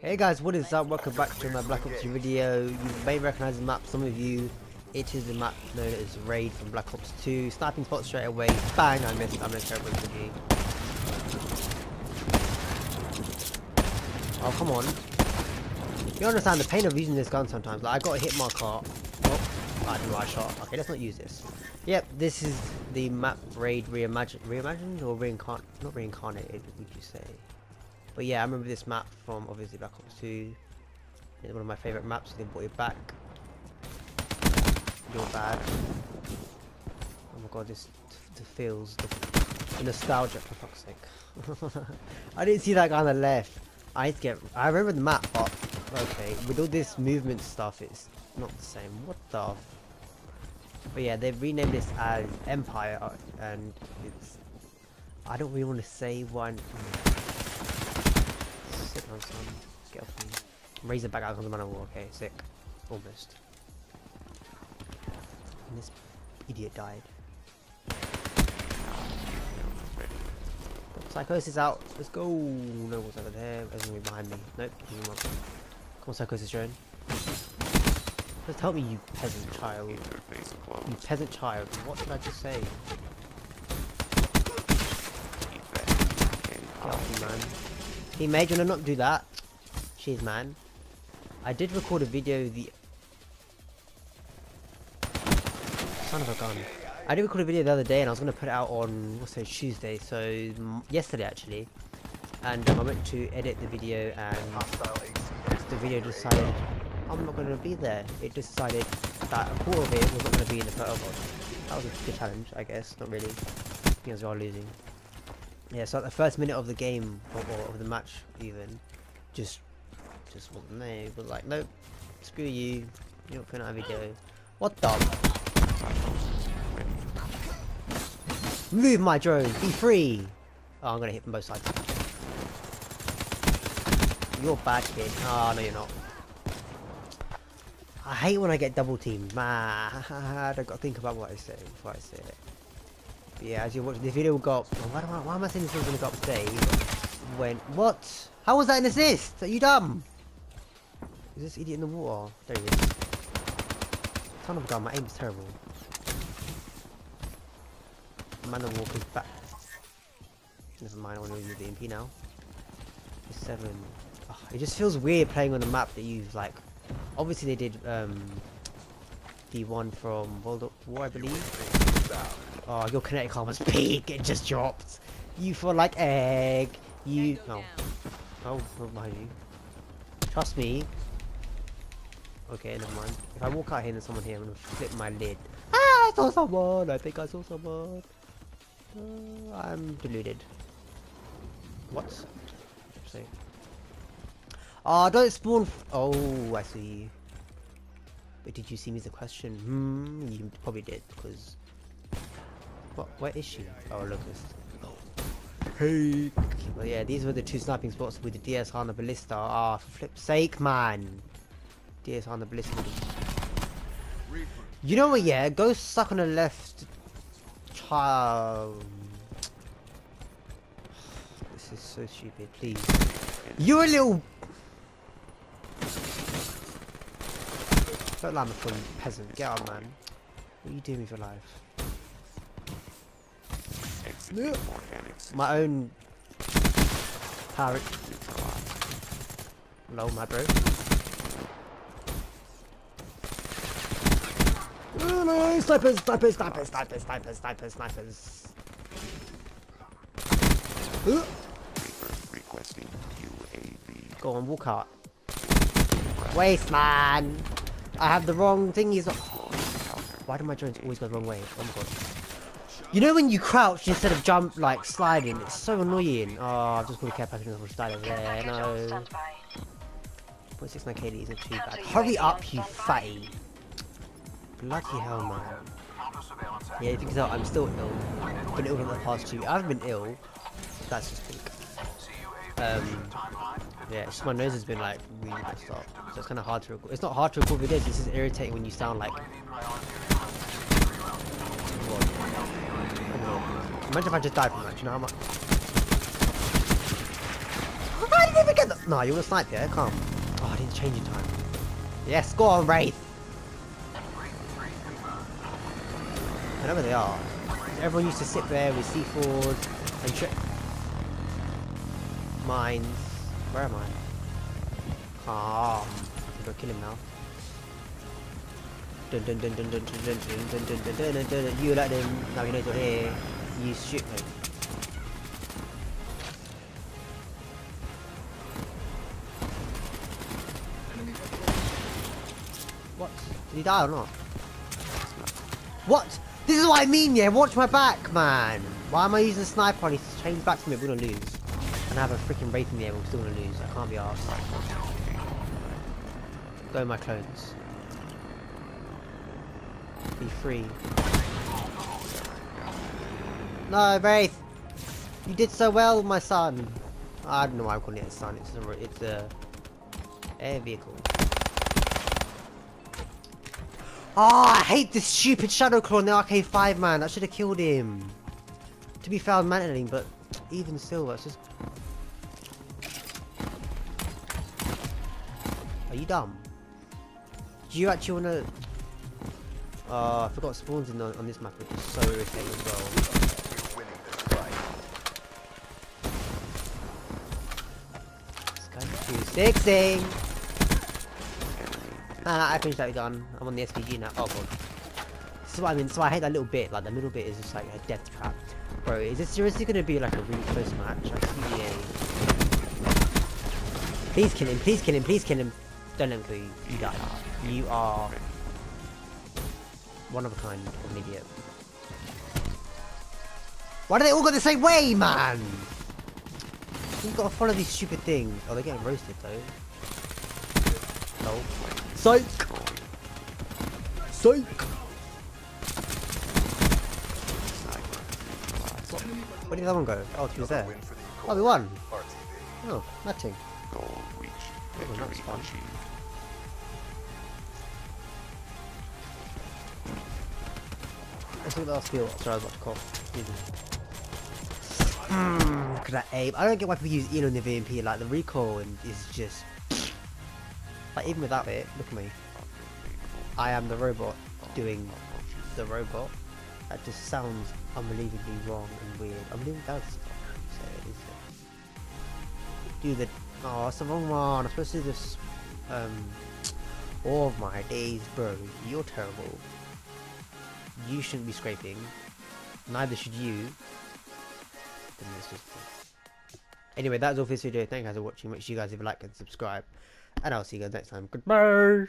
Hey guys, what is up? Welcome back to my Black Ops 2 video. You may recognize the map, some of you. It is the map known as Raid from Black Ops 2. Sniping spot straight away. Bang! I missed. I missed terribly quickly. Oh, come on. You understand the pain of using this gun sometimes. Like, I got a hit marker. Oh, I don't I shot. Okay, let's not use this. Yep, this is the map Raid reimagined, reimagined or reincarnated? Not reincarnated, would you say? But yeah, I remember this map from obviously Black Ops 2. It's one of my favourite maps, they brought it back. You're bad. Oh my god, this feels, the nostalgia for fuck's sake. I didn't see that guy on the left. I get, I remember the map, but okay, with all this movement stuff, it's not the same. What the? But yeah, they've renamed this as Empire, uh, and it's, I don't really want to say one. Sit down, son. Get off me. Raise it back out on the Man-O-War. Okay, sick. Almost. And this idiot died. Psychosis out. Let's go. No one's over there. There's gonna be behind me. Nope. Come on, Psychosis, Drone. Just help me, you peasant child. You peasant child. What did I just say? Me, man. He made you not do that. Cheers, man. I did record a video the... Son of a gun. I did record a video the other day and I was going to put it out on, what's it, Tuesday, so yesterday actually. And um, I went to edit the video and the video decided I'm not going to be there. It decided that a quarter of it was not going to be in the photo That was a good challenge, I guess. Not really, because we are losing. Yeah, so at the first minute of the game, or, or of the match even, just just wasn't there. It was like, nope, screw you, you're not putting out a video. What the? Move my drone, be free! Oh, I'm gonna hit from both sides. You're bad kid. Oh, no you're not. I hate when I get double teamed. Man, I've got to think about what I say before I say it yeah, as you're watching the video, got. Oh, why, I, why am I saying this one's gonna go upstage? When what? How was that an assist? Are you dumb? Is this idiot in the water? There he is. Son of a gun, my aim is terrible. Man of Walker's back. Never mind, I want to use the MP now. Seven. Oh, it just feels weird playing on a map that you've like. Obviously, they did um, the one from World of War, I believe. Oh, your kinetic armor's peak. It just dropped. You for like egg. You. No. Oh, behind you. Trust me. Okay, never mind. If I walk out here and there's someone here, I'm gonna flip my lid. Ah, I saw someone. I think I saw someone. Uh, I'm deluded. What? See. Oh, don't spawn. oh, I see. But did you see me as a question? Hmm, you probably did because what? Where is she? Oh, look this. Hey. Well, yeah, these were the two sniping spots with the DSR and the Ballista. Ah, oh, for flip's sake, man. DSR and the Ballista. You know what, yeah? Go suck on the left. Child. This is so stupid, please. You're a little... Don't lie, my peasant. Get on, man. What are you doing with your life? My own power. Low, my bro. snipers, snipers, snipers, snipers, snipers, snipers, snipers. Requesting UAV. Go on, walk out. Waste man. I have the wrong thingies. Why do my joints always go the wrong way? Oh my god. You know when you crouch instead of jump, like sliding? It's so annoying. Oh, I've just got a care package and I'll die over there. No. 0.69 KD isn't too bad. Hurry up, you fatty. Bloody hell, man. Yeah, you can tell, I'm still ill. I've been ill for the past two. I haven't been ill. That's just pink. Um, yeah, it's just my nose has been like really messed up. So it's kind of hard to record. It's not hard to record videos. It's just irritating when you sound like Imagine if I just died from that, you know how much? didn't even get the... No, you want to snipe, yeah? Come. Oh, I didn't change in time. Yes, go on, Wraith. Wherever they are. Everyone used to sit there with C4s and Mines. Where am I? Calm. I'm gonna kill him now. Dun dun dun dun dun dun dun dun dun dun dun dun dun You let them. Now you know you're here. You shoot me. What? Did he die or not? What? This is what I mean, yeah. Watch my back, man. Why am I using sniper? He's changed back to me. We're gonna lose. And I have a freaking wraith in the air. We're still gonna lose. I can't be asked. Go in my clothes. Be free. No, Wraith! You did so well, my son! I don't know why I'm calling it a son, it's a, it's a air vehicle. Oh, I hate this stupid Shadow Claw in the RK5, man! I should have killed him! To be fair, I'm mantling, but even still, that's just... Are you dumb? Do you actually want to... Oh, I forgot spawns in on, on this map, which is so irritating as well. This guy's 260! Ah, I finished that gun. I'm on the SPG now. Oh god. This is what I mean. So I hate that little bit. Like the middle bit is just like a death trap. Bro, is this seriously gonna be like a really close match? I see the. Please kill him. Please kill him. Please kill him. Don't let him kill you. You die. You are one of a kind of an idiot. Why do they all go the same way, man? You've got to follow these stupid things. Oh, they're getting roasted though. No. Psych! Psych! Where did that one go? Oh, he was there. Win for the Oh, we won. Oh, nothing. Oh, Victory fun. achieved. Let's look at our skill. Sorry, I was about to cough. Mm, look at that aim. I don't get why people use Elo in the VMP. Like, the recoil is just... Like, even without it, look at me. I am the robot doing the robot. That just sounds unbelievably wrong and weird. It, is it? Do the... Oh, it's the wrong one. Do this... Um... All of my days, bro. You're terrible. You shouldn't be scraping. Neither should you. Anyway, that's all for this video. Thank you guys for watching. Make sure you guys leave a like and subscribe. And I'll see you guys next time. Goodbye!